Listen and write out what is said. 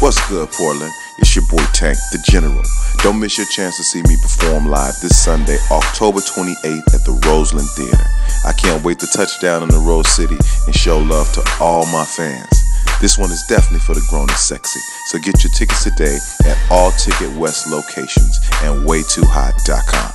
What's good, Portland? It's your boy Tank, the General. Don't miss your chance to see me perform live this Sunday, October 28th at the Roseland Theater. I can't wait to touch down in the Rose City and show love to all my fans. This one is definitely for the grown and sexy, so get your tickets today at all Ticket West locations and way2hott.com.